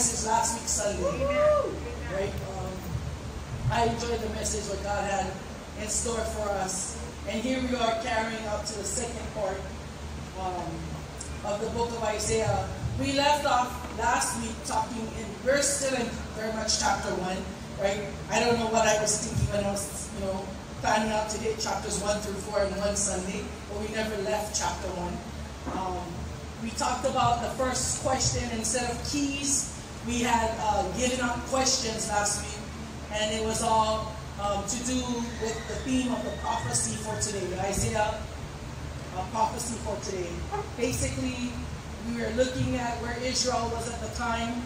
message last week Sunday? Right? Um, I enjoyed the message what God had in store for us. And here we are carrying out to the second part um, of the book of Isaiah. We left off last week talking in, we're still in very much chapter 1, right? I don't know what I was thinking when I was, you know, planning out to hit chapters 1 through 4 in one Sunday, but we never left chapter 1. Um, we talked about the first question instead of keys. We had uh, given out questions last week, and it was all um, to do with the theme of the prophecy for today, Isaiah uh, prophecy for today. Basically, we were looking at where Israel was at the time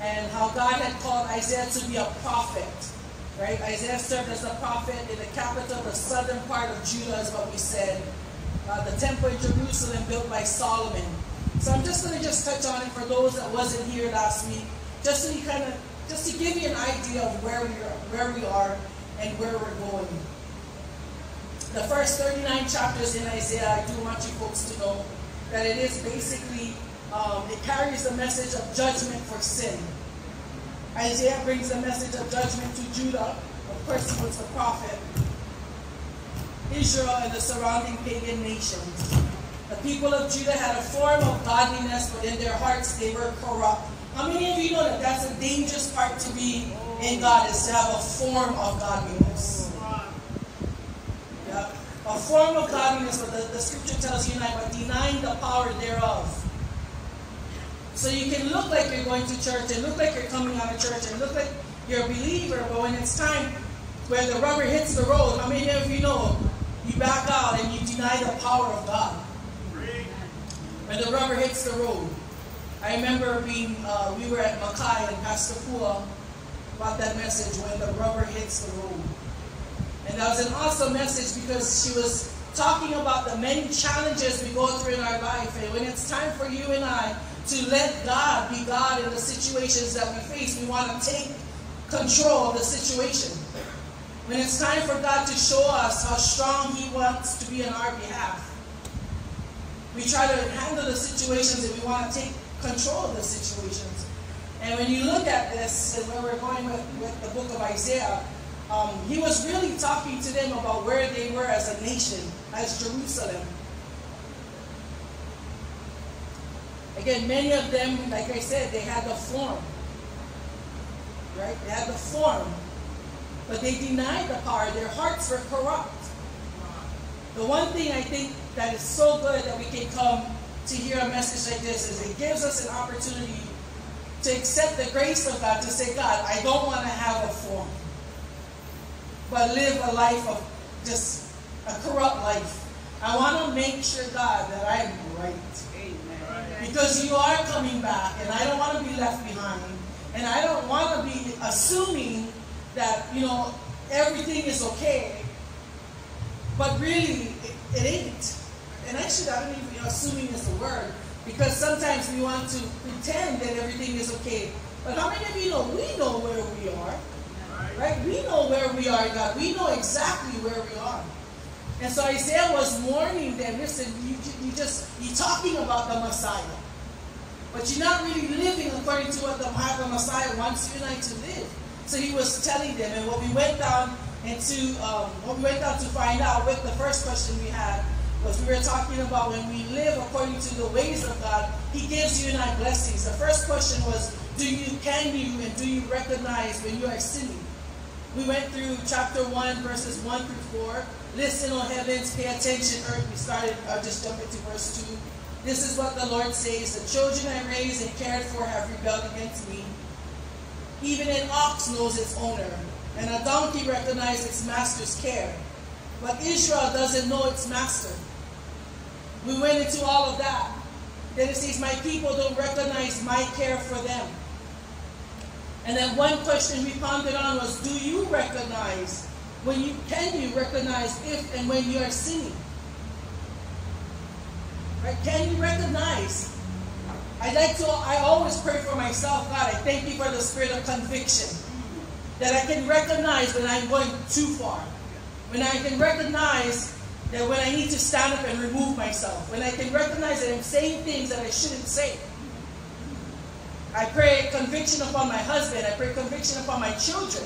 and how God had called Isaiah to be a prophet. Right? Isaiah served as a prophet in the capital, the southern part of Judah, is what we said. Uh, the temple in Jerusalem built by Solomon. So I'm just going to just touch on it for those that wasn't here last week, just you kind of, just to give you an idea of where we are, where we are, and where we're going. The first 39 chapters in Isaiah, I do want you folks to know that it is basically, um, it carries the message of judgment for sin. Isaiah brings the message of judgment to Judah. Of course, he was a prophet. Israel and the surrounding pagan nations. The people of Judah had a form of godliness, but in their hearts they were corrupt. How many of you know that that's a dangerous part to be in God is to have a form of godliness? A form of godliness, but the, the scripture tells you not, but denying the power thereof. So you can look like you're going to church and look like you're coming out of church and look like you're a believer, but when it's time where the rubber hits the road, how many of you know you back out and you deny the power of God? When the rubber hits the road. I remember being, uh, we were at Mackay and Pastor Pua about that message when the rubber hits the road. And that was an awesome message because she was talking about the many challenges we go through in our life. And when it's time for you and I to let God be God in the situations that we face, we want to take control of the situation. When it's time for God to show us how strong He wants to be on our behalf, we try to handle the situations and we want to take control of the situations. And when you look at this and where we're going with, with the book of Isaiah, um, he was really talking to them about where they were as a nation, as Jerusalem. Again, many of them, like I said, they had the form. Right? They had the form. But they denied the power. Their hearts were corrupt. The one thing I think that is so good that we can come to hear a message like this is it gives us an opportunity to accept the grace of God, to say, God, I don't want to have a form, but live a life of just a corrupt life. I want to make sure, God, that I am right. Amen. Because you are coming back, and I don't want to be left behind. And I don't want to be assuming that, you know, everything is okay. But really, it, it ain't. And actually, I don't even, know assuming is the word. Because sometimes we want to pretend that everything is okay. But how many of you know we know where we are? Right? We know where we are, God. We know exactly where we are. And so Isaiah was warning them, listen, you, you just, you're talking about the Messiah. But you're not really living according to what the, the Messiah wants you and I to live. So he was telling them, and what we went down into, um, what we went down to find out with the first question we had was we were talking about when we live according to the ways of God, He gives you and I blessings. The first question was, do you, can you, and do you recognize when you are sinning? We went through chapter 1, verses 1 through 4. Listen, O heavens, pay attention, earth. We started, I'll just jump into verse 2. This is what the Lord says, the children I raised and cared for have rebelled against me. Even an ox knows its owner, and a donkey recognizes its master's care. But Israel doesn't know its master. We went into all of that. Then it says, My people don't recognize my care for them. And then one question we pondered on was, Do you recognize when you can you recognize if and when you are sinning? Right? Can you recognize? I like to, I always pray for myself, God, I thank you for the spirit of conviction. That I can recognize when I'm going too far. When I can recognize that when I need to stand up and remove myself. When I can recognize that I'm saying things that I shouldn't say. I pray conviction upon my husband. I pray conviction upon my children.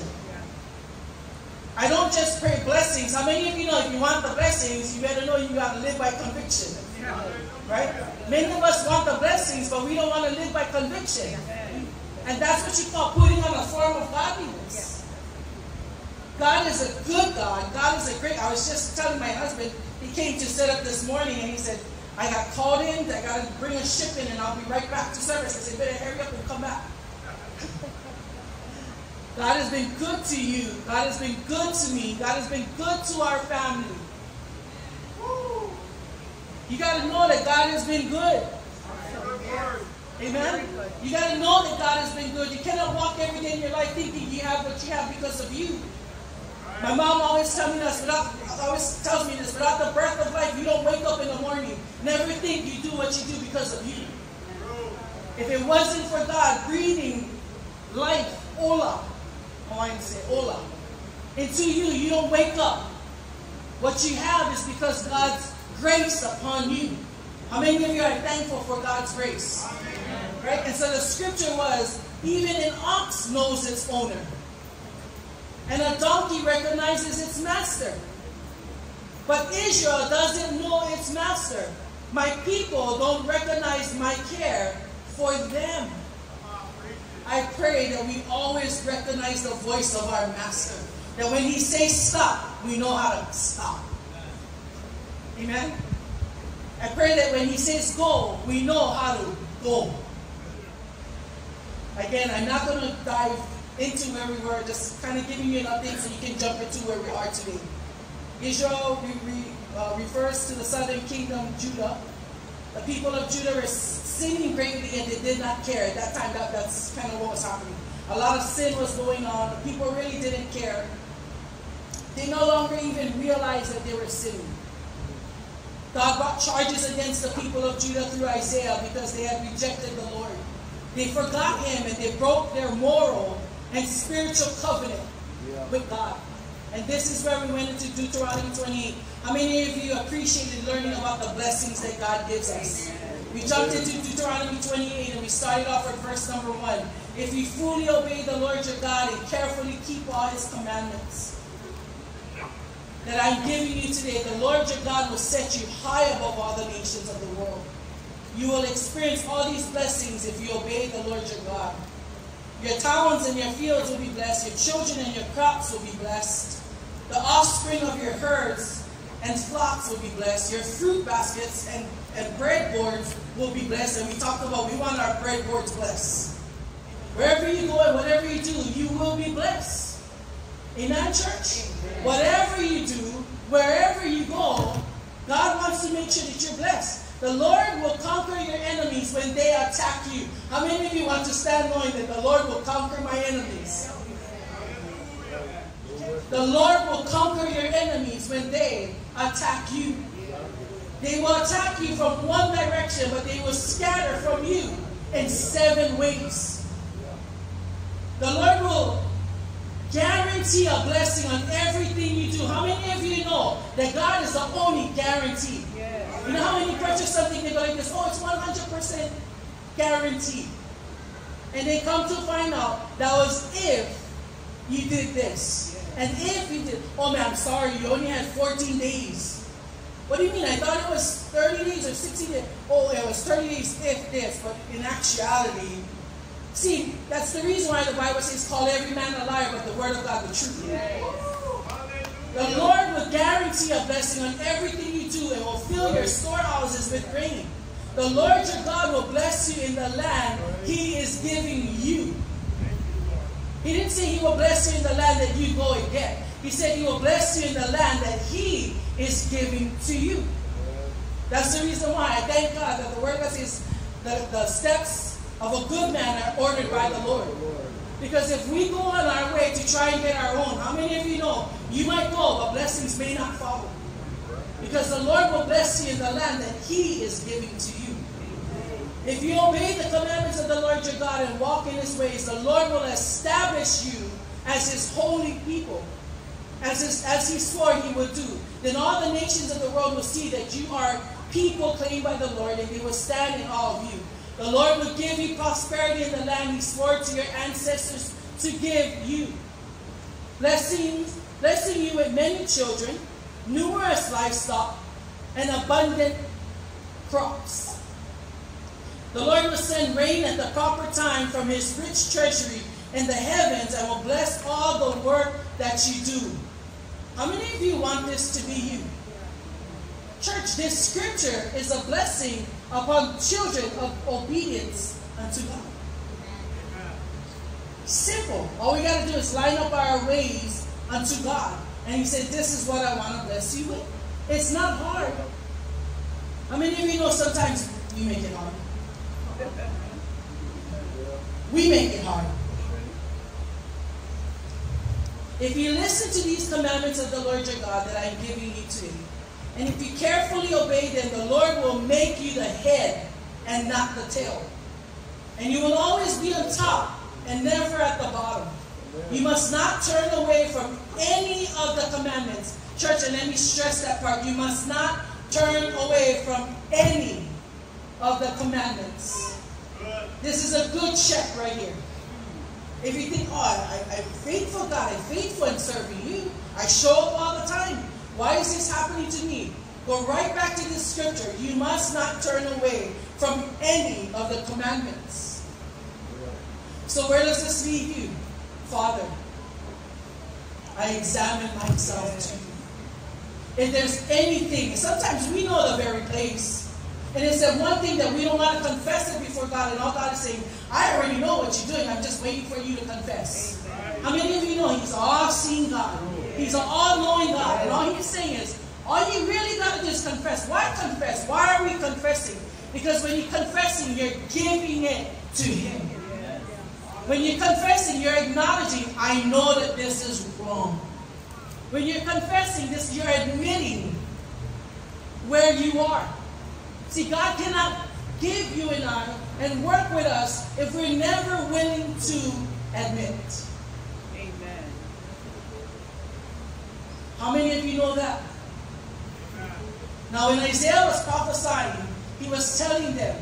I don't just pray blessings. How many of you know if you want the blessings, you better know you got to live by conviction? Right? Many of us want the blessings, but we don't want to live by conviction. And that's what you call putting on a form of godliness. God is a good God. God is a great. I was just telling my husband, he came to set up this morning and he said, I got called in, I got to bring a ship in and I'll be right back to service. I said, better hurry up and come back. God has been good to you. God has been good to me. God has been good to our family. Woo. You got to know that God has been good. Amen. You got to know that God has been good. You cannot walk every day in your life thinking you have what you have because of you. My mom always tells me this, without, always tells me this, without the breath of life, you don't wake up in the morning. Never think you do what you do because of you. If it wasn't for God breathing life, Ola, Hawaiian say Ola, into you, you don't wake up. What you have is because God's grace upon you. How many of you are thankful for God's grace? Right? And so the scripture was, even an ox knows its owner. And a donkey recognizes its master. But Israel doesn't know its master. My people don't recognize my care for them. I pray that we always recognize the voice of our master. That when he says stop, we know how to stop. Amen? I pray that when he says go, we know how to go. Again, I'm not going to dive into where we were, just kind of giving you an update so you can jump into where we are today. Israel re, uh, refers to the southern kingdom, Judah. The people of Judah were sinning greatly and they did not care. At that time, that, that's kind of what was happening. A lot of sin was going on. The people really didn't care. They no longer even realized that they were sinning. God brought charges against the people of Judah through Isaiah because they had rejected the Lord. They forgot Him and they broke their moral and spiritual covenant with God. And this is where we went into Deuteronomy 28. How many of you appreciated learning about the blessings that God gives us? We jumped into Deuteronomy 28 and we started off with verse number 1. If you fully obey the Lord your God and carefully keep all His commandments that I'm giving you today, the Lord your God will set you high above all the nations of the world. You will experience all these blessings if you obey the Lord your God. Your towns and your fields will be blessed. Your children and your crops will be blessed. The offspring of your herds and flocks will be blessed. Your fruit baskets and, and breadboards will be blessed. And we talked about we want our breadboards blessed. Wherever you go and whatever you do, you will be blessed. Amen, church? Whatever you do, wherever you go, God wants to make sure that you're blessed. The Lord will conquer your enemies when they attack you. How many of you want to stand knowing that the Lord will conquer my enemies? The Lord will conquer your enemies when they attack you. They will attack you from one direction, but they will scatter from you in seven ways. The Lord will guarantee a blessing on everything you do. How many of you know that God is the only guarantee? You know how many purchase something they go like this, oh, it's 100% guaranteed. And they come to find out that was if you did this. And if you did, oh man, I'm sorry, you only had 14 days. What do you mean? I thought it was 30 days or 60 days. Oh, it was 30 days if this, but in actuality, see, that's the reason why the Bible says, call every man a liar, but the word of God the truth. The Lord will guarantee a blessing on everything you do and will fill your storehouses with grain. The Lord your God will bless you in the land He is giving you. He didn't say He will bless you in the land that you go and get. He said He will bless you in the land that He is giving to you. That's the reason why I thank God that the Word of the, the steps of a good man are ordered by the Lord. Because if we go on our way to try and get our own, how many of you know you might go, but blessings may not follow? Because the Lord will bless you in the land that He is giving to you. If you obey the commandments of the Lord your God and walk in His ways, the Lord will establish you as His holy people, as, his, as He swore He would do. Then all the nations of the world will see that you are people claimed by the Lord, and they will stand in awe of you. The Lord will give you prosperity in the land He swore to your ancestors to give you. Blessing, blessing you with many children, numerous livestock, and abundant crops. The Lord will send rain at the proper time from his rich treasury in the heavens and will bless all the work that you do. How many of you want this to be you? Church, this scripture is a blessing upon children of obedience unto God. Simple. All we got to do is line up our ways unto God. And he said, This is what I want to bless you with. It's not hard. How many of you know sometimes we make it hard? We make it hard. If you listen to these commandments of the Lord your God that I am giving you today, and if you carefully obey them, the Lord will make you the head and not the tail. And you will always be on top and never at the bottom. You must not turn away from any of the commandments. Church, and let me stress that part. You must not turn away from any of the commandments. This is a good check right here. If you think, oh, I, I'm faithful, God, I'm faithful in serving you. I show up all the time. Why is this happening to me? Go right back to this scripture. You must not turn away from any of the commandments. So where does this leave you? Father, I examine myself to you. If there's anything, sometimes we know the very place. And it's that one thing that we don't want to confess it before God, and all God is saying, I already know what you're doing. I'm just waiting for you to confess. How many of you know He's all-seeing God? He's an all-knowing God. And all He's saying is, all you really got to do is confess. Why confess? Why are we confessing? Because when you're confessing, you're giving it to Him. When you're confessing, you're acknowledging, I know that this is wrong. When you're confessing this, you're admitting where you are. See, God cannot give you and I and work with us if we're never willing to admit. Amen. How many of you know that? Now, when Isaiah was prophesying, he was telling them,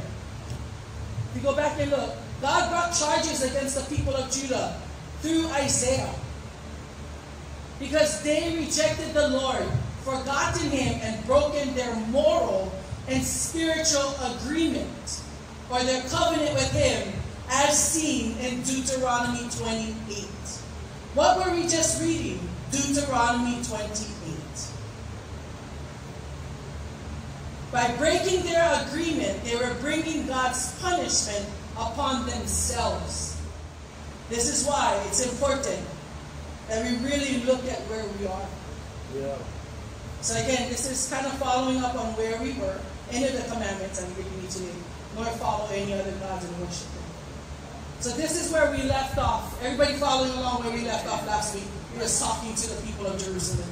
you go back and look, God brought charges against the people of Judah through Isaiah because they rejected the Lord, forgotten Him, and broken their moral and spiritual agreement or their covenant with Him as seen in Deuteronomy 28. What were we just reading? Deuteronomy 28. By breaking their agreement, they were bringing God's punishment upon themselves. This is why it's important that we really look at where we are. Yeah. So again, this is kind of following up on where we were, any of the commandments I'm giving you today, nor follow any other gods and worship them. So this is where we left off. Everybody following along where we left off last week. We was talking to the people of Jerusalem,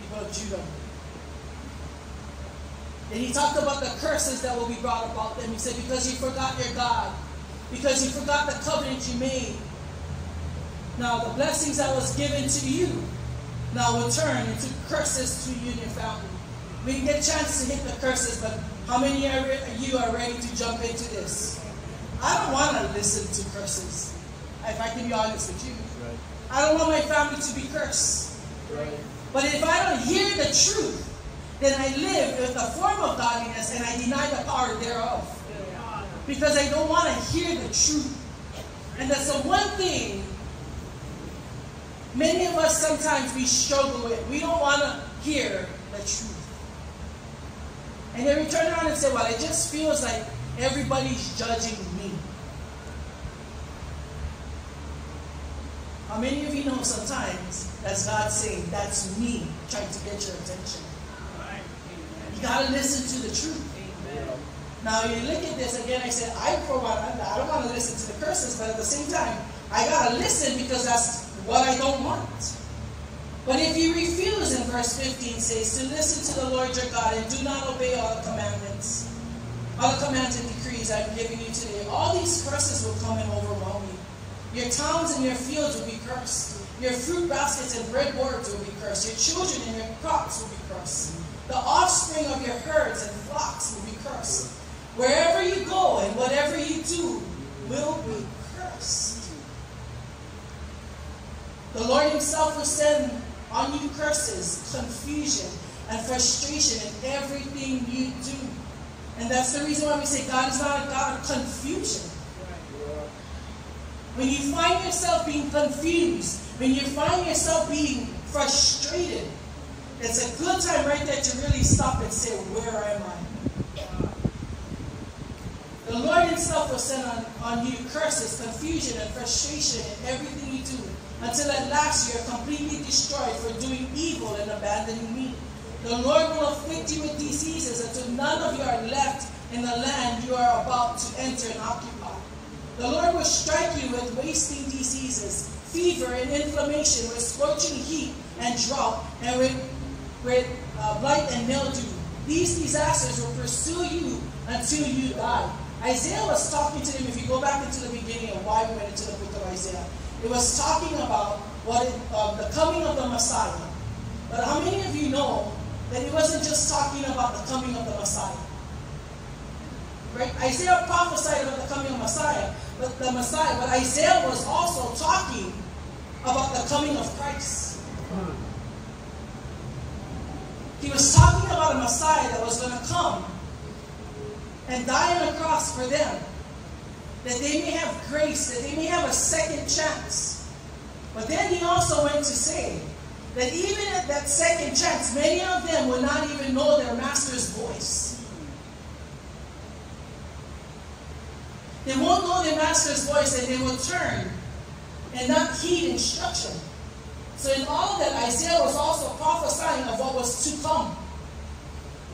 people of Judah. And he talked about the curses that will be brought about them. He said, because you forgot your God, because you forgot the covenant you made. Now the blessings that was given to you now will turn into curses to you and your family. We didn't get a chance to hit the curses, but how many of you are ready to jump into this? I don't want to listen to curses. If I can be honest with you. I don't want my family to be cursed. Right. But if I don't hear the truth, then I live with a form of godliness and I deny the power thereof. Because I don't want to hear the truth. And that's the one thing many of us sometimes we struggle with. We don't want to hear the truth. And then we turn around and say, well, it just feels like everybody's judging me. How many of you know sometimes that's God saying, that's me trying to get your attention? You got to listen to the truth. Now you look at this again. I said, I for one, I I don't want to listen to the curses, but at the same time, I gotta listen because that's what I don't want. But if you refuse, in verse 15 says, to listen to the Lord your God and do not obey all the commandments, all the commands and decrees I'm giving you today, all these curses will come and overwhelm you. Your towns and your fields will be cursed. Your fruit baskets and breadboards will be cursed. Your children and your crops will be cursed. The offspring of your herds and flocks will be cursed. Wherever you go and whatever you do will be cursed. The Lord Himself will send on you curses, confusion, and frustration in everything you do. And that's the reason why we say God is not a God of confusion. When you find yourself being confused, when you find yourself being frustrated, it's a good time right there to really stop and say, Where am I? The Lord Himself will send on, on you curses, confusion, and frustration in everything you do, until at last you are completely destroyed for doing evil and abandoning me. The Lord will afflict you with diseases until none of you are left in the land you are about to enter and occupy. The Lord will strike you with wasting diseases, fever and inflammation, with scorching heat and drought, and with, with uh, blight and mildew. These disasters will pursue you until you die. Isaiah was talking to them, if you go back into the beginning of why we went into the book of Isaiah, it was talking about what it, uh, the coming of the Messiah. But how many of you know that it wasn't just talking about the coming of the Messiah? Right? Isaiah prophesied about the coming of Messiah, the Messiah, but Isaiah was also talking about the coming of Christ. He was talking about a Messiah that was going to come and die on a cross for them, that they may have grace, that they may have a second chance. But then he also went to say that even at that second chance, many of them will not even know their master's voice. They won't know their master's voice and they will turn and not heed instruction. So in all of that, Isaiah was also prophesying of what was to come.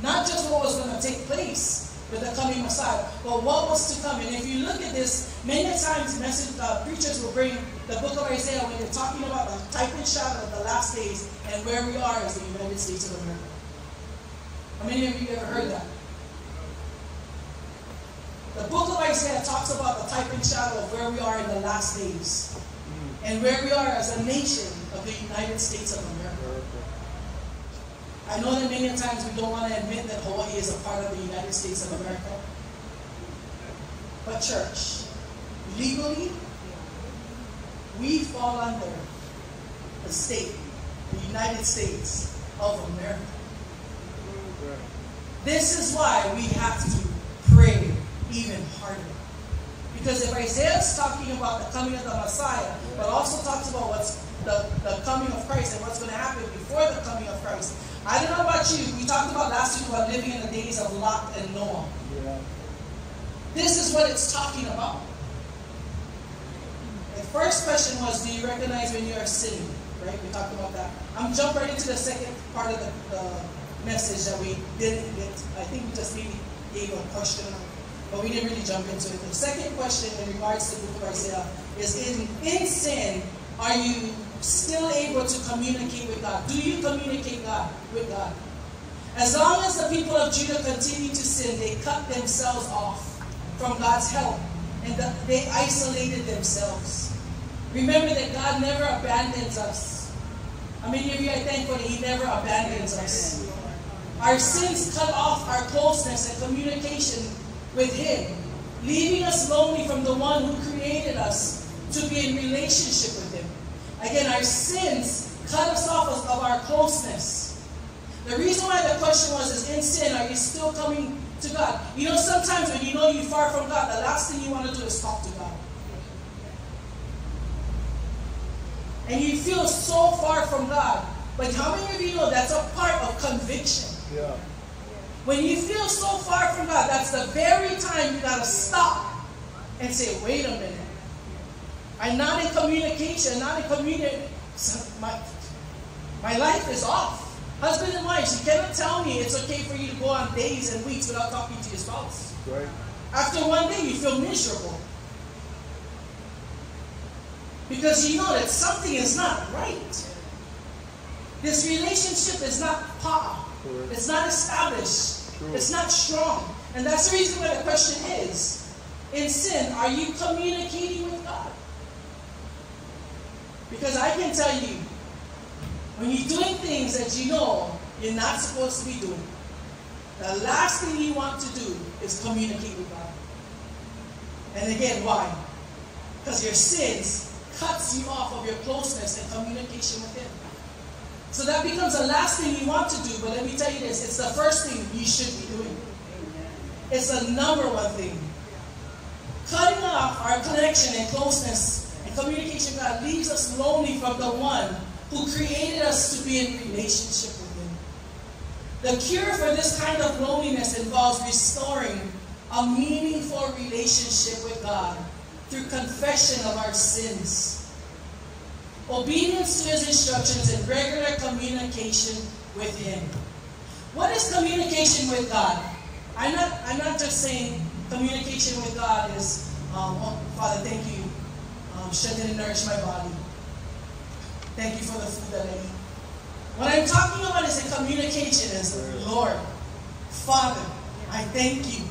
Not just what was going to take place with the coming Messiah, but what was to come. And if you look at this, many times message, uh, preachers will bring the book of Isaiah when they're talking about the type and shadow of the last days and where we are as the United States of America. How many of you ever heard that? The book of Isaiah talks about the type and shadow of where we are in the last days mm. and where we are as a nation of the United States of America. I know that many times we don't want to admit that Hawaii is a part of the United States of America. But, church, legally, we fall under the state, the United States of America. Mm. This is why we have to even harder. Because if Isaiah is talking about the coming of the Messiah, but also talks about what's the, the coming of Christ and what's going to happen before the coming of Christ. I don't know about you. We talked about last week about living in the days of Lot and Noah. This is what it's talking about. The first question was, do you recognize when you are sinning? Right? We talked about that. I'm jumping right into the second part of the, the message that we didn't get. I think we just maybe gave a question, but we didn't really jump into it. The second question in regards to the book of Isaiah is, in, in sin, are you still able to communicate with God? Do you communicate God with God? As long as the people of Judah continue to sin, they cut themselves off from God's help and the, they isolated themselves. Remember that God never abandons us. I mean, you are thankful that He never abandons us? Our sins cut off our closeness and communication with Him, leaving us lonely from the one who created us to be in relationship with Him. Again, our sins cut us off of, our closeness. The reason why the question was is in sin, are you still coming to God? You know, sometimes when you know you're far from God, the last thing you want to do is talk to God. And you feel so far from God. But how many of you know that's a part of conviction? Yeah. When you feel so far from God, that's the very time you gotta stop and say, wait a minute. I'm not in communication, not in communication. My, my life is off. Husband and wife, you cannot tell me it's okay for you to go on days and weeks without talking to your spouse. Right. After one day, you feel miserable. Because you know that something is not right. This relationship is not pa. Correct. It's not established. True. It's not strong. And that's the reason why the question is in sin, are you communicating with God? Because I can tell you, when you're doing things that you know you're not supposed to be doing, the last thing you want to do is communicate with God. And again, why? Because your sins cuts you off of your closeness and communication with Him. So that becomes the last thing you want to do. But let me tell you this: it's the first thing you should be doing. It's the number one thing. Cutting off our connection and closeness and communication with God leaves us lonely from the one who created us to be in relationship with Him. The cure for this kind of loneliness involves restoring a meaningful relationship with God through confession of our sins, obedience to His instructions, and regular communication with Him. What is communication with God? I'm not, I'm not just saying communication with God is, um, oh, Father, thank you, um, strengthen and nourish my body. Thank you for the food that I eat. What I'm talking about is a communication is, Lord, Father, I thank you.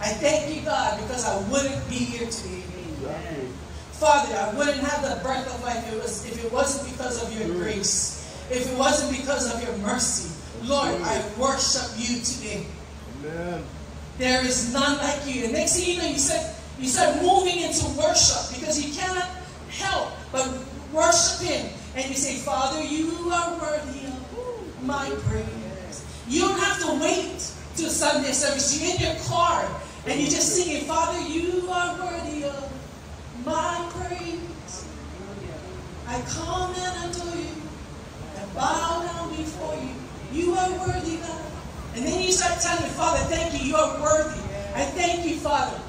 I thank you, God, because I wouldn't be here today. Exactly. Father, I wouldn't have the breath of life if it, was, if it wasn't because of your grace, if it wasn't because of your mercy. Lord, I worship you today. Amen. There is none like you. And next thing you know, you start, you start moving into worship because you cannot help but worship Him. And you say, Father, you are worthy of my praise. You don't have to wait till Sunday service. You're in your car and you're just singing, Father, you are worthy my praise. I come and adore you and bow down before you. You are worthy, God. And then you start telling me, Father, thank you, you are worthy. I thank you, Father.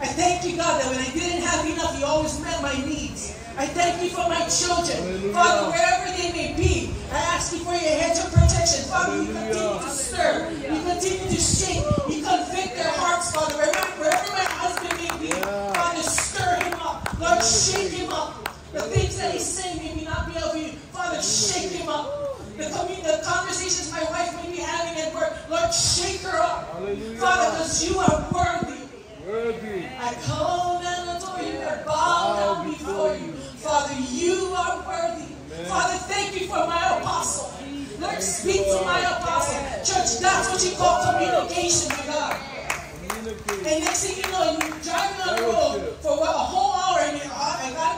I thank you, God, that when I didn't have enough, you always met my needs. I thank you for my children. Hallelujah. Father, wherever they may be, I ask you for your hedge of protection. Father, you continue to stir. You continue to shake. You convict their hearts, Father. Wherever, wherever my husband may be, Yeah. Father, stir him up. Lord, shake him up. The things that he's saying may not be of you. Father, shake him up. The, the conversations my wife may be having at work, Lord, shake her up. Hallelujah. Father, because you are worthy. Worthy. I come and adore you and bow down before you. Father, you are worthy. Father, thank you for my apostle. Lord, speak to my apostle. Church, that's what you call communication with God. And next thing you know, you're driving on the road for what, a whole hour and you're, I got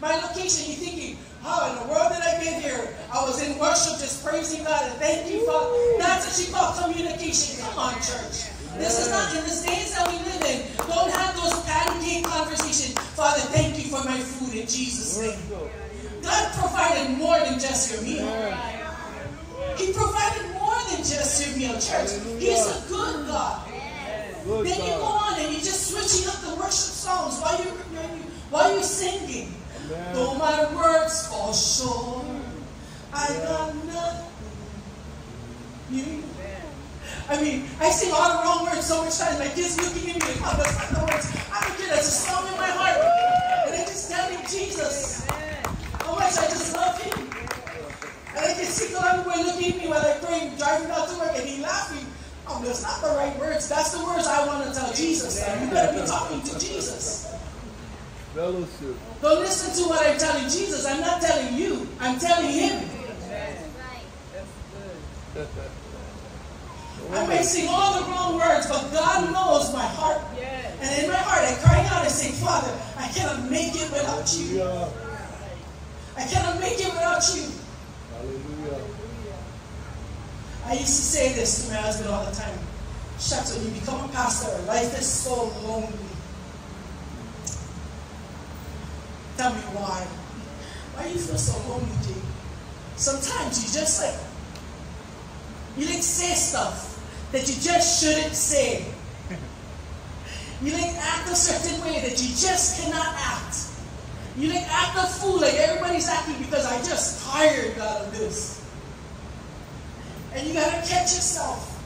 my, location. You're thinking, how in the world did I get here? I was in worship just praising God and thank you, Father. That's what you call communication. Come on, church. This is not in the days that we live in. Don't have those pancake conversations. Father, thank you for my food in Jesus' name. God provided more than just your meal. He provided more than just your meal, church. He's a good God. Then you go on and you're just switching up the worship songs while you're, while you're singing. Though my words fall short, I got nothing. You. I mean, I sing all the wrong words so much times. My kids looking at me like, oh, that's not the words. I don't. That's a song in my heart. And I just tell him Jesus. How much I just love him. And I can see Columbia looking at me while I pray, driving out to work, and he laughing. Oh, that's not the right words. That's the words I want to tell Jesus. And you better be talking to Jesus. Fellowship. Don't listen to what I'm telling Jesus. I'm not telling you. I'm telling him. I may sing all the wrong words, but God knows my heart. Yes. And in my heart, I cry out and say, Father, I cannot make it without you. Hallelujah. I cannot make it without you. Hallelujah. I used to say this to my husband all the time. Shucks, when you become a pastor, life is so lonely. Tell me why. Why you feel so lonely, Jay? Sometimes you just like, you like say stuff that you just shouldn't say. You like act a certain way that you just cannot act. You like act a fool like everybody's acting because I just tired God of this. And you gotta catch yourself.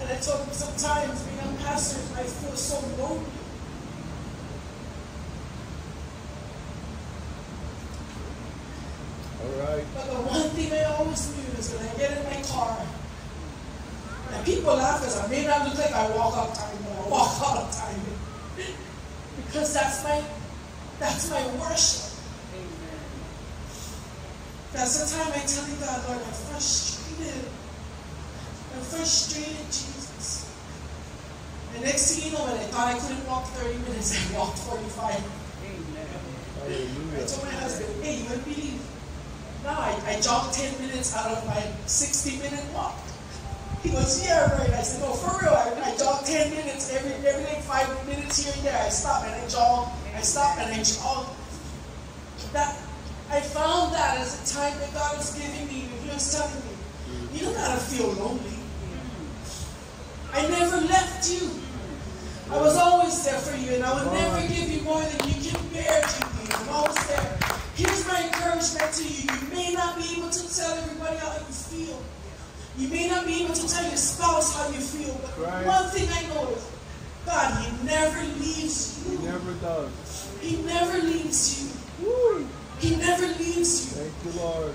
And I told him sometimes being a pastor, I feel so lonely. All right. But the one thing I always knew is when I get in my car, laugh because I may not look like I walk on time, but I walk on time. Because that's my that's my worship. Amen. That's the time I tell you God, Lord, I'm frustrated. I'm frustrated, Jesus. And next thing you know, when I thought I couldn't walk 30 minutes, I walked 45. Amen. I told my husband, hey, you wouldn't believe. Now I, I jogged 10 minutes out of my 60 minute walk. He goes, yeah, right. I said, no, for real. I, I jog 10 minutes every, every day, five minutes here and there. I stop and I jog. I stop and I jog. That, I found that as a time that God was giving me. He was telling me, you don't gotta feel lonely. I never left you. I was always there for you, and I would never give you more than you can bear, To GP. I'm always there. Here's my encouragement to you. You may not be able to tell everybody how you feel. You may not be able to tell your spouse how you feel, but Right. one thing I know is God, He never leaves you. He never does. He never leaves you. Woo. He never leaves you. Thank you, Lord.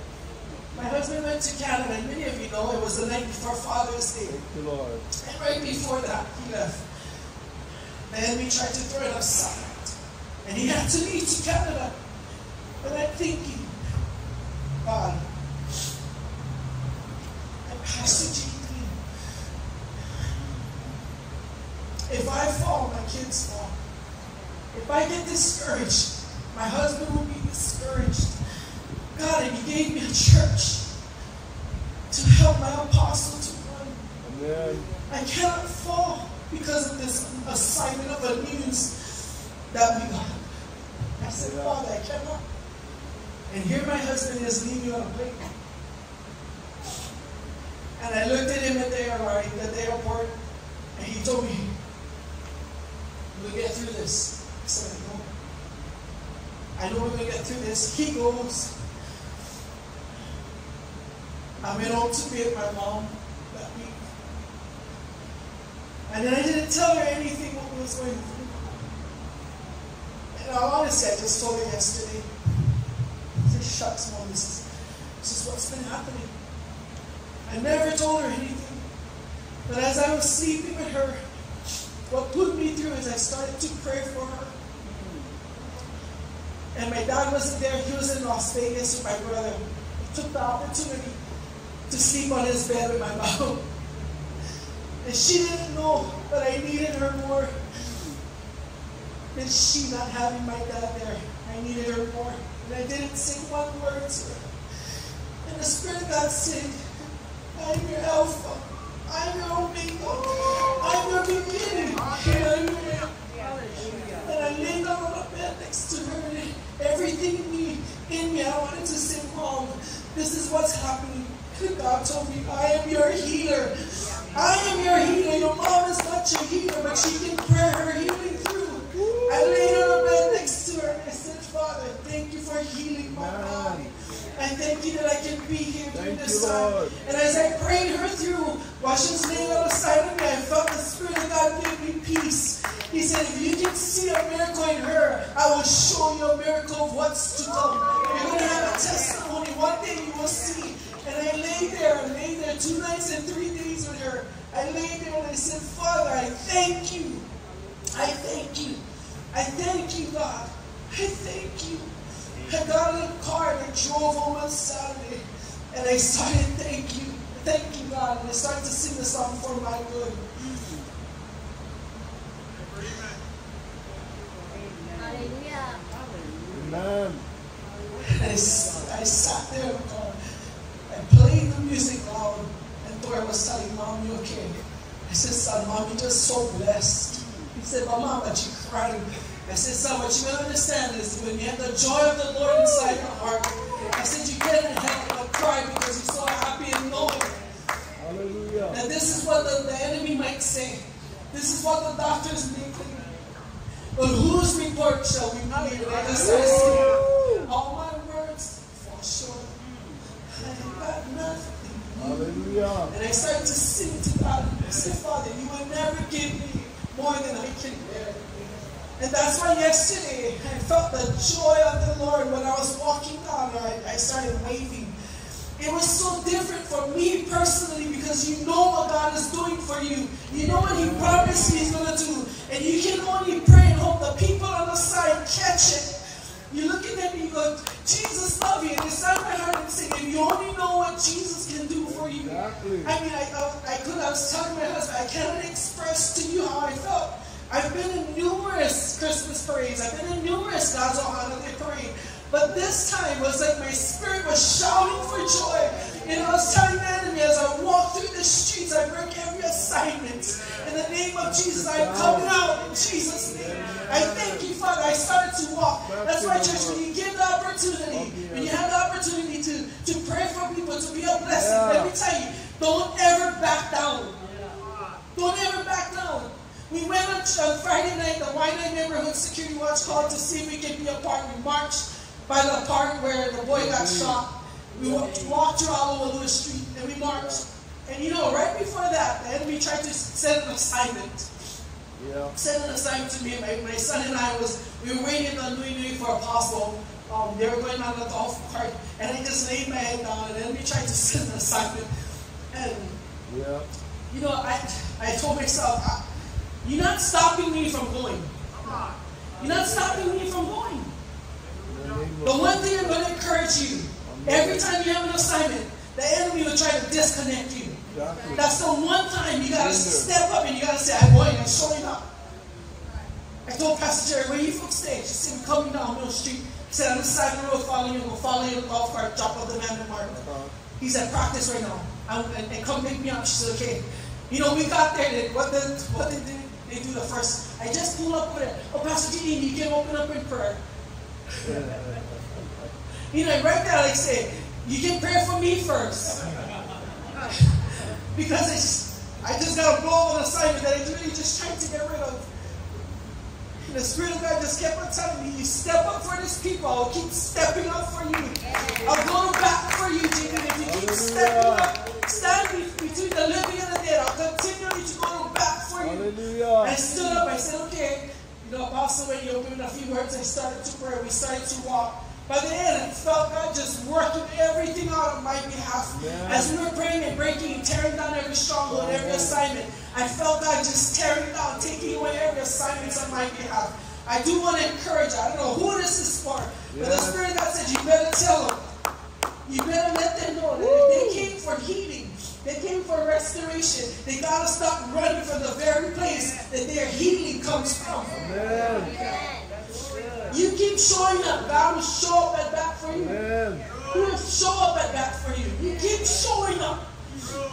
My husband went to Canada, and many of you know it was the night before Father's Day. Thank you, Lord. And right before that, he left. The enemy tried to throw it aside. And he had to leave to Canada. But I'm thinking, God, Pastor GP, if I fall, my kids fall. If I get discouraged, my husband will be discouraged. God, and he gave me a church to help my apostle to run. Amen. I cannot fall because of this assignment of the news that we got. I said, Father, I cannot. And here my husband is leaving on a plane. And I looked at him at the airline, at the airport, and he told me, We'll get through this. I said, know. I know we're going to get through this. He goes. I went home to be with my mom that week. And then I didn't tell her anything what was going on. And I honestly, I just told her yesterday. I said, shucks, mom, this is, this is what's been happening. I never told her anything. But as I was sleeping with her, what put me through is I started to pray for her. And my dad wasn't there. He was in Las Vegas with my brother. I took the opportunity to sleep on his bed with my mom. And she didn't know that I needed her more than she not having my dad there. I needed her more. And I didn't say one word to her. And the Spirit of God said, I'm your Alpha. I'm your Omega. I'm your beginning. And I'm your end. And I laid on a bed next to her, and everything in me, in me, I wanted to say, Mom, this is what's happening. God told me, I am your healer. I am your healer. Your mom is not your healer, but she can pray her healing through. I laid on a bed next to her, Father, thank you for healing my body. I thank you that I can be here during this time. Lord. And as I prayed her through, while she was laying on the side of me, I felt the Spirit of God give me peace. He said, if you can see a miracle in her, I will show you a miracle of what's to come. You're going to have a testimony. One day you will see. And I lay there, I lay there two nights and three days with her. I lay there and I said, Father, I thank you. I thank you. I thank you, God. I thank you. I got in a car and I drove home on Saturday. And I started, thank you. Thank you, God. And I started to sing the song for my good. Amen. Hallelujah. Amen. And I, I sat there in the car. I played the music loud. And Dora was telling Mom, you okay? I said, son, Mom, you're just so blessed. He said, but Mom, but you crying. I said, son, what you don't understand is when you have the joy of the Lord inside your heart, I said, you can't help but cry because you're so happy and knowing Hallelujah. And this is what the, the enemy might say. This is what the doctors may claim. But whose report shall we believe? And I just started singing. All my words fall short. I got nothing. Hallelujah. And I started to sing to God. I said, Father, you will never give me more than I can bear. And that's why yesterday I felt the joy of the Lord when I was walking down I, I started waving. It was so different for me personally because you know what God is doing for you. You know what He promised He's going to do. And you can only pray and hope the people on the side catch it. You're looking at me, you go, Jesus love you. And inside my heart, I'm saying, if you only know what Jesus can do for you. Exactly. I mean, I, I, I could, I was telling my husband, I cannot express to you how I felt. I've been in numerous Christmas parades. I've been in numerous God's on Holiday parade. But this time was like my spirit was shouting for joy. And I was telling the enemy as I walk through the streets, I break every assignment. In the name of Jesus, I'm coming out in Jesus' name. I thank you, Father. I started to walk. That's why, church, when you give the opportunity, when you have the opportunity to, to pray for people, to be a blessing, let me tell you, don't ever back down. Don't ever back down. We went on, on Friday night, the Waianae Neighborhood Security Watch called to see if we could be a part. We marched by the park where the boy got shot. We walked through all over Lewis Street and we marched. And you know, right before that, the enemy tried to send an assignment. Yeah. Send an assignment to me. My, my son and I was we were waiting on Nui Nui for Apostle. Um, they were going on the golf cart, and I just laid my head down, and the enemy tried to send an assignment. And Yeah. you know, I I told myself, I, you're not stopping me from going. You're not stopping me from going. In the The one thing I'm going to encourage you, every time you have an assignment, the enemy will try to disconnect you. Exactly. That's the one time you got to step up and you got to say, I'm going, I'm showing up. I told Pastor Jerry, where you from stage? He said, coming down Mill Street. He said, on the side of the road, following you, we'll follow you in the golf cart, drop off the man in mark. Uh, He said, practice right now. And, and, and come pick me up. She said, okay. You know, we got there. What did, what did they, do the first? I just pulled up with it. Oh, Pastor Gene, you can open up in prayer. You know, right there, like say, you can pray for me first. because it's, I just got a blow on assignment that I really just tried to get rid of. And the Spirit of God just kept on telling me, you step up for these people, I'll keep stepping up for you. I'll go back for you, Jacob. If you keep stepping up, stand between the living and the dead, I'll continually to go back for you. I Hallelujah. stood up, I said, okay. You know, Apostle, when you opened a few words, I started to pray. We started to walk. By the end, I felt God just working everything out on my behalf. Yeah. As we were praying and breaking and tearing down every stronghold, every assignment, I felt God just tearing down, taking away every assignment on my behalf. I do want to encourage you. I don't know who this is for, but the Spirit of God said, you better tell them. You better let them know that they came for healing. They came for restoration. They gotta stop running from the very place that their healing comes from. Amen. You keep showing up, God will show up at bat for you. Amen. He will show up at bat for you. You keep showing up.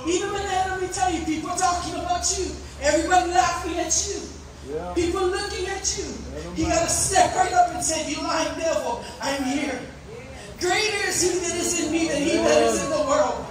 Even when the enemy tell you, people talking about you, everybody laughing at you, Yeah. people looking at you. You gotta step right up and say, You lying devil, I'm here. Greater is he that is in me than he that is in the world.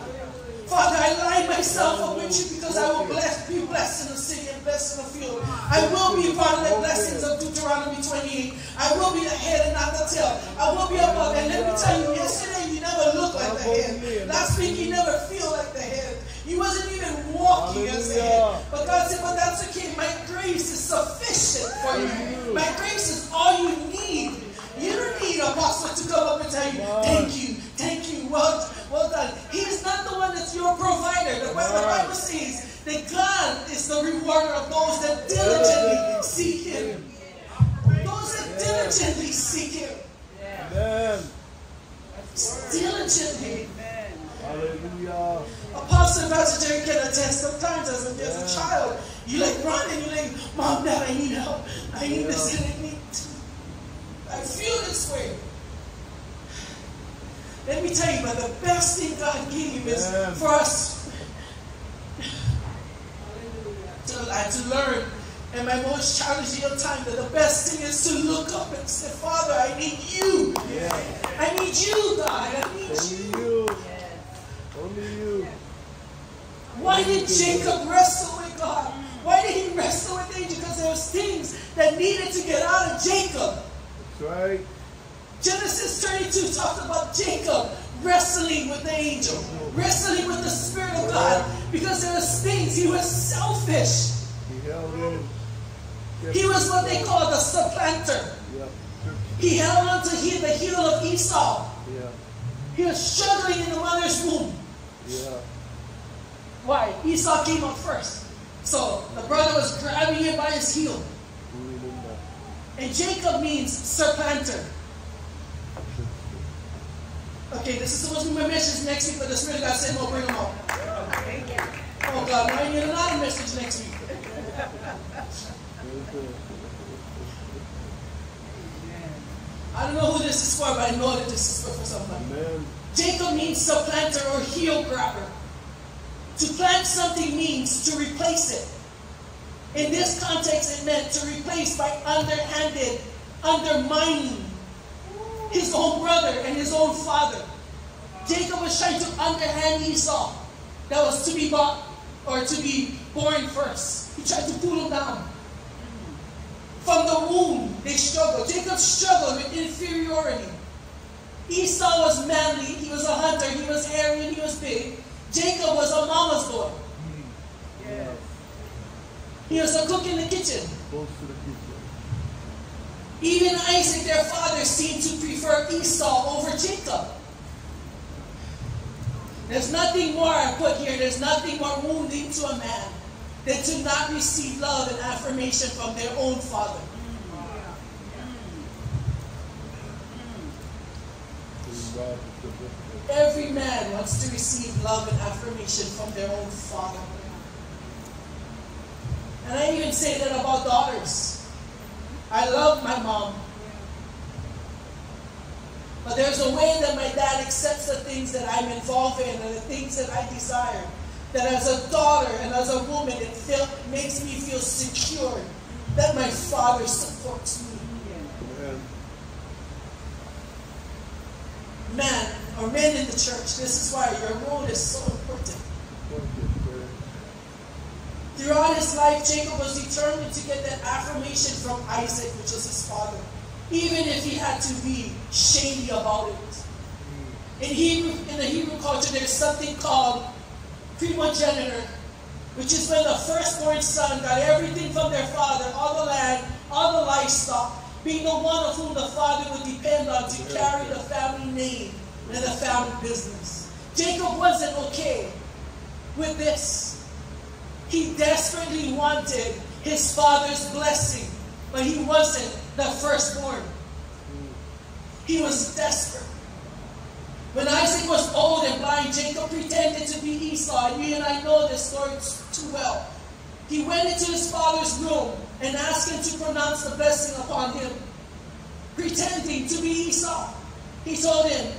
Father, I line myself up with you because I will bless, be blessed in the city and blessed in the field. I will be part of the blessings of Deuteronomy 28. I will be the head and not the tail. I will be above. And let me tell you, yesterday you never looked like the head. Last week you never feel like the head. You wasn't even walking as the head. But God said, but that's okay. My grace is sufficient for you. My grace is all you need. You don't need an apostle to come up and tell you, thank you, thank you, well, well done. He's not the one that's your provider. The, the Bible says that God is the rewarder of those that diligently seek Him. Those that diligently seek Him. Amen. Diligently. Hallelujah. Apostle Pastor Jerry can attest sometimes as a, as a child, you like run and you're like, Mom, Dad, I need help. I need this and I need to. I feel this way. Let me tell you, but the best thing God gave is Amen. for us to, uh, to learn. And my most challenging time, that the best thing is to look up and say, Father, I need you. Yeah. I need you, God. I need Only you. you. Only you. Why did Jacob wrestle with God? Why did he wrestle with angels? Because there was things that needed to get out of Jacob. That's right. Genesis 32 talks about Jacob wrestling with the angel, wrestling with the Spirit of God, because there was things he was selfish. He held in. He was what they call the supplanter. He held on to he- the heel of Esau. Yeah. He was struggling in the mother's womb. Yeah. Why? Esau came up first. So the brother was grabbing him by his heel. And Jacob means supplanter. Okay, this is supposed to be my message next week, but the Spirit of God said, no, bring them out. Oh God, now I need another message next week. I don't know who this is for, but I know that this is for, for somebody. Amen. Jacob means supplanter or heel grabber. To plant something means to replace it. In this context, it meant to replace by underhanded, undermining his own brother and his own father. Jacob was trying to underhand Esau, that was to be bought or to be born first. He tried to pull him down. From the womb, they struggled. Jacob struggled with inferiority. Esau was manly, he was a hunter, he was hairy, and he was big. Jacob was a mama's boy. Yes. He was a cook in the kitchen. Even Isaac, their father, seemed to prefer Esau over Jacob. There's nothing more I put here, there's nothing more wounding to a man than to not receive love and affirmation from their own father. The best. Every man wants to receive love and affirmation from their own father. And I even say that about daughters. I love my mom. But there's a way that my dad accepts the things that I'm involved in and the things that I desire. That as a daughter and as a woman, it feel, makes me feel secure that my father supports me. Man, or men in the church, this is why your role is so important. Throughout his life, Jacob was determined to get that affirmation from Isaac, which was his father, even if he had to be shady about it. In Hebrew, in the Hebrew culture, there's something called primogeniture, which is when the firstborn son got everything from their father, all the land, all the livestock, being the one of whom the father would depend on to carry the family name and the family business. Jacob wasn't okay with this. He desperately wanted his father's blessing, but he wasn't the firstborn. He was desperate. When Isaac was old and blind, Jacob pretended to be Esau, and you and I know this story too well. He went into his father's room and asked him to pronounce the blessing upon him, pretending to be Esau. He told him,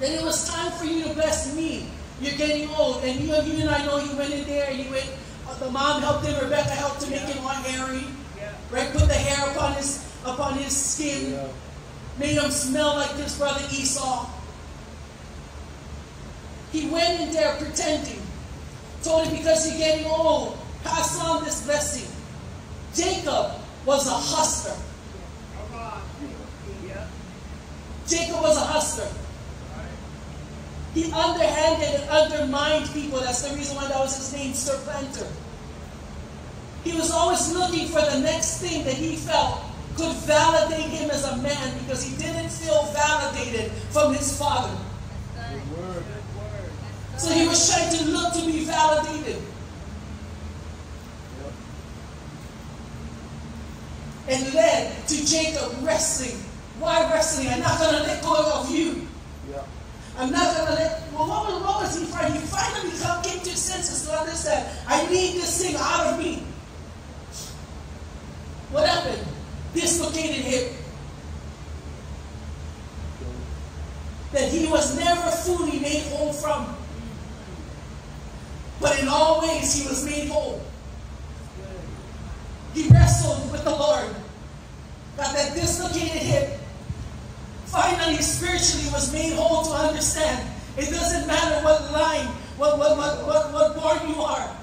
then it was time for you to bless me. You're getting old. And you, you and I know you went in there and you went, uh, the mom helped him, Rebecca helped to make him all hairy. Yeah. Right? Put the hair upon his upon his skin. Yeah. Made him smell like his brother Esau. He went in there pretending. Told him because you're getting old, pass on this blessing. Jacob was a hustler. Yeah. Jacob was a hustler. He underhanded and undermined people. That's the reason why that was his name, supplanter. He was always looking for the next thing that he felt could validate him as a man because he didn't feel validated from his father. So he was trying to look to be validated. And led to Jacob wrestling. Why wrestling? I'm not going to let go of you. I'm not gonna let. Well, what was, he fighting? He finally come, came to his senses to understand. I need this thing out of me. What happened? Dislocated hip. That he was never fully made whole from. But in all ways, he was made whole. He wrestled with the Lord. Got that dislocated hip. Finally, spiritually was made whole to understand. It doesn't matter what line, what, what, what, what, what born you are.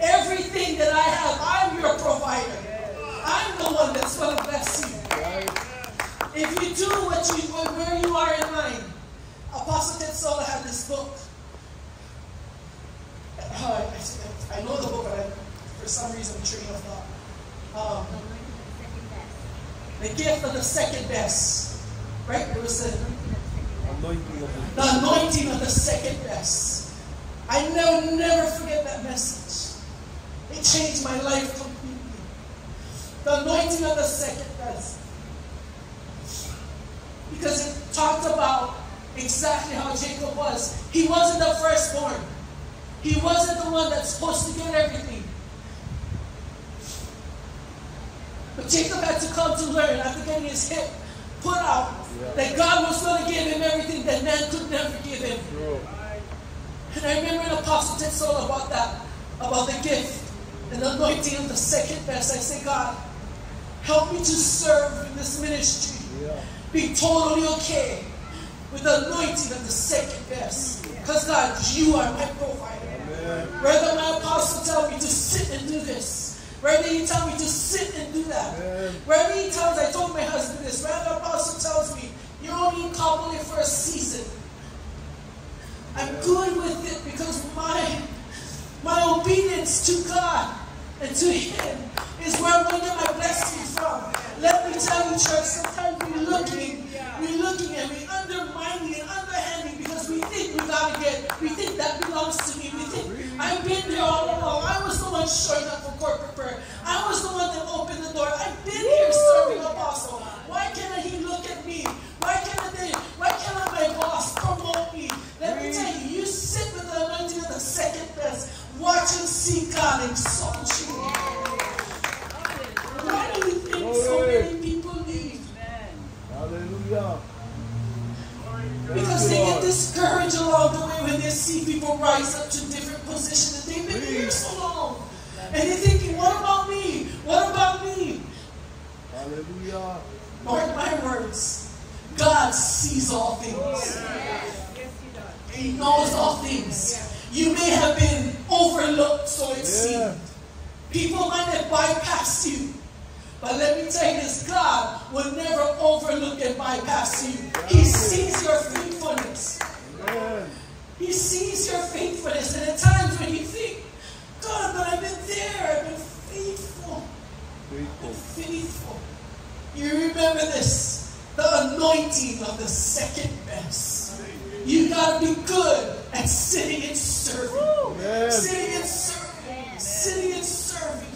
Everything that I have, I'm your provider. I'm the one that's going to bless you. If you do what you where you are in line, Apostle Ted had this book. Uh, I, I know the book, but I, for some reason, I'm train of thought. Um, the gift of the second best, right? It was the anointing of the The anointing of the second best. I never, never forget that message. It changed my life completely. The anointing of the second best. Because it talked about exactly how Jacob was. He wasn't the firstborn. He wasn't the one that's supposed to get everything. But Jacob had to come to learn after getting his hip put out that God was going to give him everything that man could never give him. True. And I remember an apostle did so about that, about the gift and the anointing of the second best. I say, God, help me to serve in this ministry. Yeah. Be totally okay with the anointing of the second best. Because God, you are my provider. Amen. Rather my apostle tell me to sit and do this. Rather he tell me to sit and do that. Amen. Rather he tells, I told my husband this. Rather apostle tells me, you're only in Kabul for a season. I'm good with it because my my obedience to God and to Him is where I'm going to get my blessing from. Let me tell you, church, sometimes we're looking, we're looking and we're undermining and underhanding because we think we gotta get, we think that belongs to me. We think I've been there all along. I was the one showing up for corporate prayer. I was the one that opened the door. I've been here serving the apostle. Why can't he look at me? Why can't they? Why cannot my boss promote me? Let me tell you, you sit with the anointing of the second best. Watch and see God exalt you. Why do you think so many people leave? Hallelujah. Because they get discouraged along the way when they see people rise up to different positions and they've been here so long. And they're thinking, what about me? What about me? Hallelujah. Mark my words. God sees all things. Yes, he does. He knows all things. You may have been overlooked, so it Yeah. seemed. People might have bypassed you. But let me tell you this God will never overlook and bypass you. He sees your faithfulness. Amen. He sees your faithfulness. And at times when you think, God, but I've been there, I've been faithful. Faithful. faithful. You remember this the anointing of the second best. You gotta be good at sitting and serving. Amen. Sitting and serving. Sitting and serving.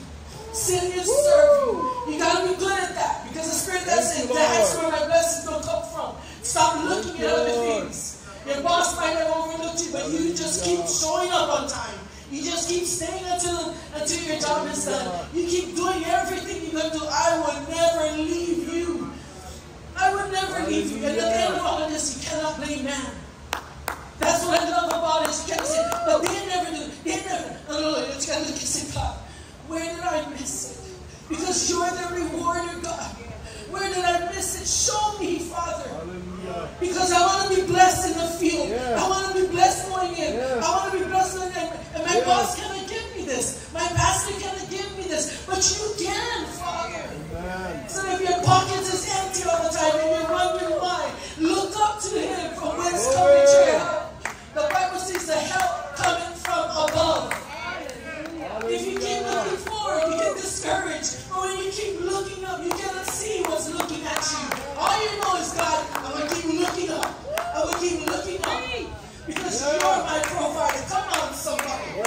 Sitting and serving. You gotta be good at that because the Spirit that Thank that's Lord. where my blessings don't come from. Stop looking Thank you, at other things. Your boss might have overlooked you, but you just keep showing up on time. You just keep staying until until uh, your job is done. You keep doing everything you're gonna do. I will never leave you. I will never leave you. And at the end of all of this, you cannot blame man. That's what I love about it. You can't say, but they never do. They never. No, no, no. You gotta look and say, God, where did I miss it? Because you're the rewarder, God. Where did I miss it? Show me, Father. Because I want to be blessed in the field. Yeah. I want to be blessed going in. Yeah. I want to be blessed going in. And my Yeah. boss cannot give me this. My pastor cannot give me this. But you can, Father. Amen. So if your pockets is empty all the time and you're wondering why, look up to Him from whence coming your help. The Bible says the help coming from above. If you keep looking forward, you get discouraged. But when you keep looking up, you cannot see what's looking at you. All you know is God, I'm going to keep looking up. I'm going to keep looking up. Because you're my provider. Come on, somebody.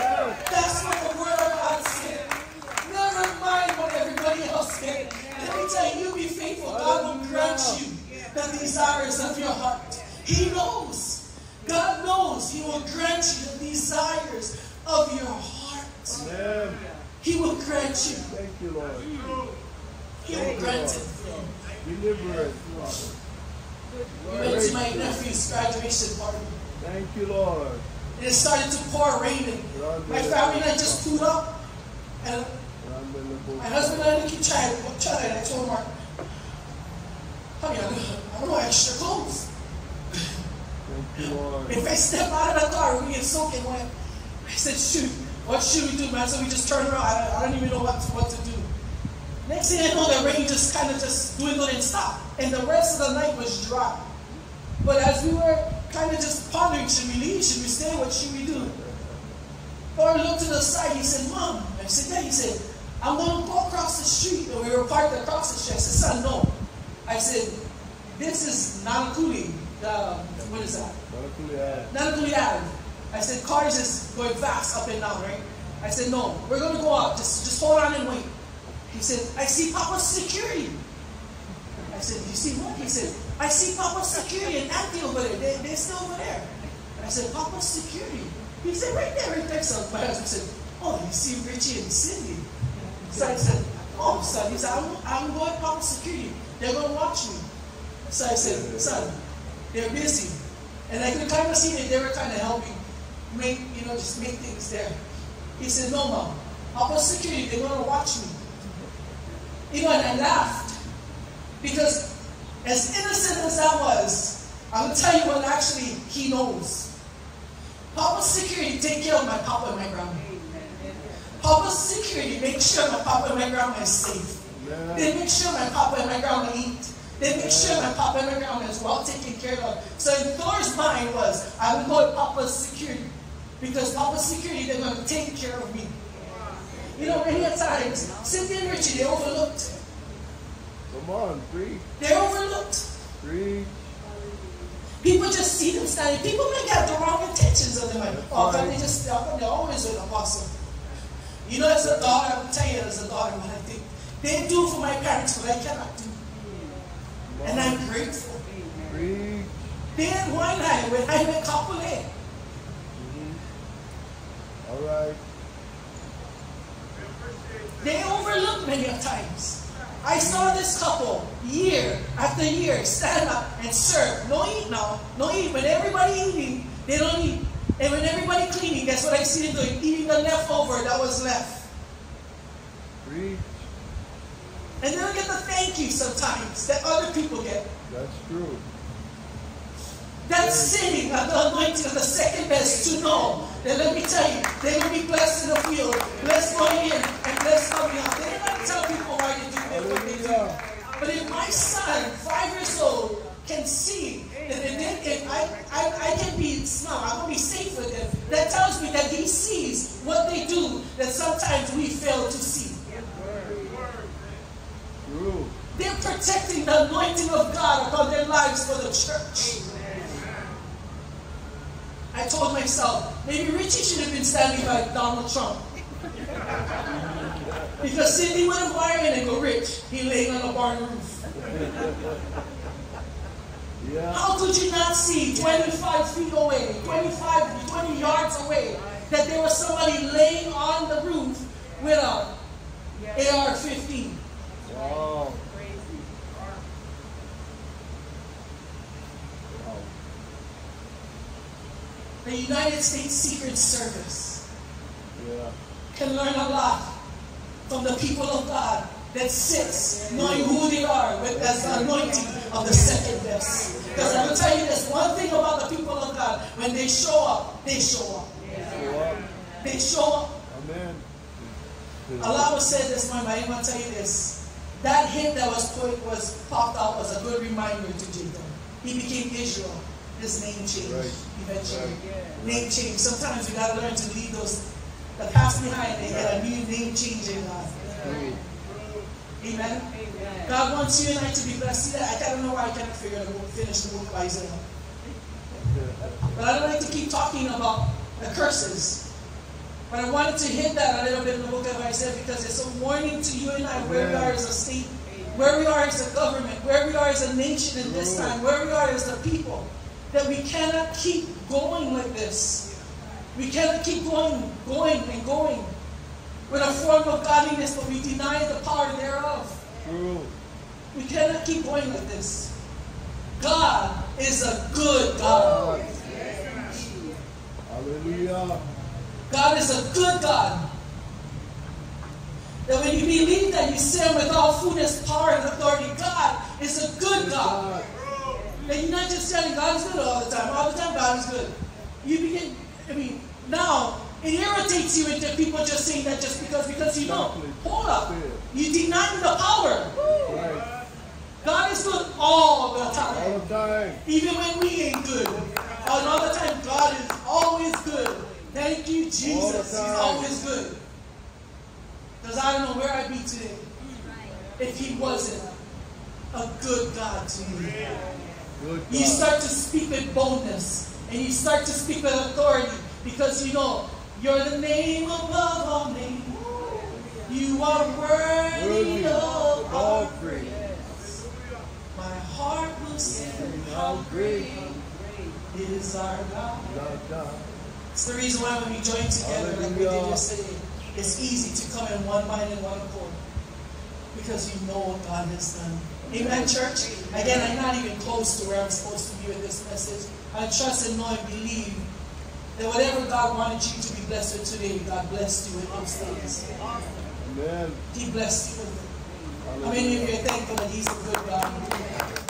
That's what the word of God said. Never mind what everybody else said. Let me tell you, you be faithful. God will grant you the desires of your heart. He knows. God knows He will grant you the desires of your heart. Amen. He will grant you. Thank you, Lord. He will grant it. Deliverance. We went to my nephew's graduation party. Thank you, Lord. And it started to pour raining. My family and I just pulled up. And my husband and I keep trying, trying. And I told Mark, honey, I don't- I extra clothes. Thank you, Lord. If I step out of the car, we get soaking wet. I said, shoot, what should we do, man? So we just turned around. I, I don't even know what to, what to do. Next thing I know, the rain just kind of just dwindled and stopped. And the rest of the night was dry. But as we were kind of just pondering, should we leave? Should we stay? What should we do? Or looked to the side. He said, Mom. I said, Yeah. He said, I'm going to go across the street. And we were parked across the street. I said, Son, no. I said, this is Nalakuli. When what is that? Malakulian. Nanakulian. I said, cars is going fast up and down, right? I said, no, we're going to go out. Just, just hold on and wait. He said, I see Papa's security. I said, you see what? He said, I see Papa's security and Auntie over there. They, they're still over there. I said, Papa's security? He said, right there, right there. So my husband said, oh, you see Richie and Cindy. So I said, oh, son. He said, I'm, I'm going to Papa's security. They're going to watch me. So I said, son, they're busy. And I could kind of see that they were kind of helping make, you know, just make things there. He said, no, mom. Papa's security, they're going to watch me. You know, and I laughed. Because as innocent as I was, I'm going to tell you what actually he knows. Papa's security take care of my papa and my grandma. Papa's security make sure my papa and my grandma is safe. They make sure my papa and my grandma eat. They make sure my papa and my grandma is well taken care of. So in Thor's mind was, I would go to Papa's security. Because Papa's security, they're going to take care of me. You know, many a times, Cynthia and Richie, they overlooked. Come on, preach, They're overlooked. preach. People just see them standing. People may have the wrong intentions of them. Like, oh, God, they just, they're always an apostle. You know, as a daughter, I will tell you as a daughter what I think. They do for my parents what I cannot do. And I'm grateful. Preach. They at one night when I met couple A. All right. They overlooked many of times. I saw this couple year after year stand up and serve. No eat now, no eat. When everybody eating, they don't eat. And when everybody cleaning, guess what I see them doing? Eating the leftover that was left. Preach. And they don't get the thank you sometimes that other people get. That's true. That's sitting at the anointing of the second best to know that let me tell you, they will be blessed in the field, blessed going in, and blessed coming out. They don't tell people why they do what they do. But if my son, five years old, can see that if, they, if I, I, I can be smart, I'm going to be safe with them, that tells me that he sees what they do that sometimes we fail to see. They're protecting the anointing of God upon their lives for the church. I told myself, maybe Richie should have been standing by Donald Trump. because Cindy would have wired and go, Rich, he laying on a barn roof. Yeah. How could you not see 25 feet away, 25, 20 yards away, that there was somebody laying on the roof with a AR-15? Wow. The United States Secret Service Yeah. can learn a lot from the people of God that sits knowing who they are with as the anointing of the second best. Because I will tell you this one thing about the people of God when they show up, they show up. Up. They show up. Amen. Allah was said this morning, but I want to tell you this. That hit that was put was popped out was a good reminder to Jacob. He became Israel. His name changed Right. Name change. Sometimes we gotta learn to leave those the past behind and get a new name change in God. True. Amen. God wants you and I to be blessed. See that? I don't know why I can't figure out book, finish the book of Isaiah. But I don't like to keep talking about the curses. But I wanted to hit that a little bit in the book of Isaiah because it's a warning to you and I where we are as a state, where we are as a government, where we are as a nation in this time, where we are as a people. That we cannot keep going like this. We cannot keep going, going, and going with a form of godliness, but we deny the power thereof. True. We cannot keep going like this. God is a good God. Hallelujah. God is a good God. That when you believe that you sin with all fullness, power, and authority, God is a good God. That you're not just telling God is good all the time. All the time, God is good. You begin, I mean, now it irritates you into people just saying that just because, because you know, Exactly. hold up. You deny the power. Right. God is good all the time. All the time. Even when we ain't good. All the time, God is always good. Thank you, Jesus. He's always good. Because I don't know where I'd be today if He wasn't a good God to me. You start to speak with boldness and you start to speak with authority because you know you're the name above all names. You are worthy of all praise. My heart will sing How great is our God. It's the reason why when we join together like we did yesterday, it's easy to come in one mind and one accord. Because you know what God has done. Amen, church? Again, I'm not even close to where I'm supposed to be with this message. I trust and know and believe that whatever God wanted you to be blessed with today, God blessed you with those things. Amen. He blessed you with it. How many of you are thankful that He's a good God?